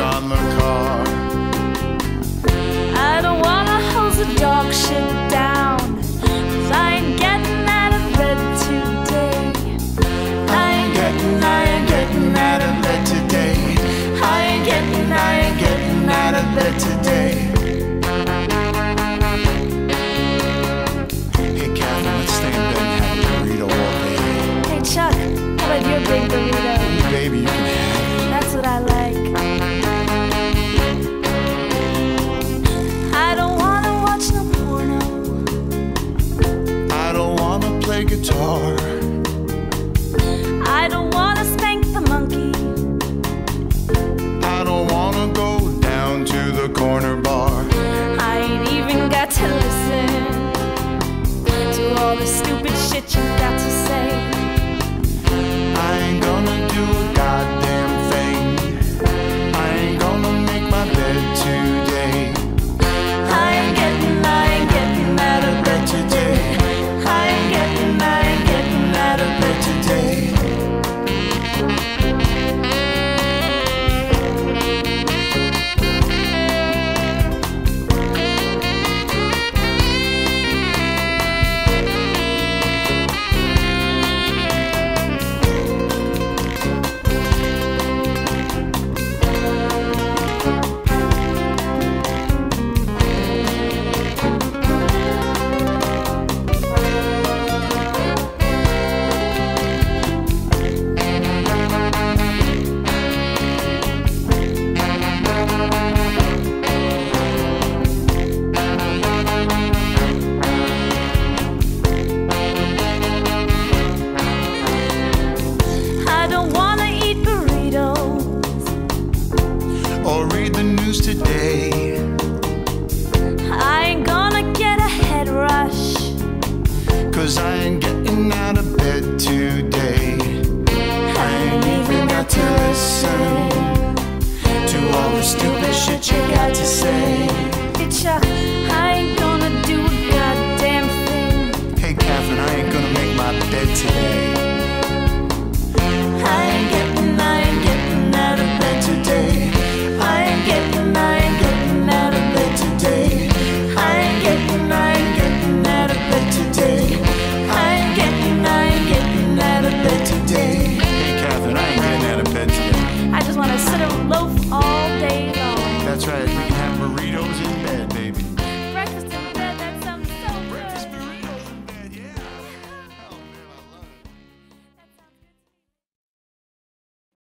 on the car. I don't wanna hold the dog shit down. Cause I ain't getting out of bed today. I ain't getting, I ain't getting out of bed today. I ain't getting, I ain't getting out of bed today. Hey, let's and have a burrito day. Hey, Chuck, how about your big burrito? Hey, baby, play guitar. I don't wanna spank the monkey. I don't wanna go down to the corner bar. I ain't even got to listen to all the stupid shit you got to say. I ain't gonna do that. stupid shit you got to say. Bitch, I ain't gonna do a goddamn thing. Hey, Catherine, I ain't gonna make my bed today. I ain't getting, I ain't getting out of bed today. I ain't getting, I ain't getting out of bed today. I ain't getting, I ain't getting out of bed today. I ain't getting, I ain't getting out of bed today. Hey, Catherine, I ain't getting out of bed today. I just wanna sit and loaf all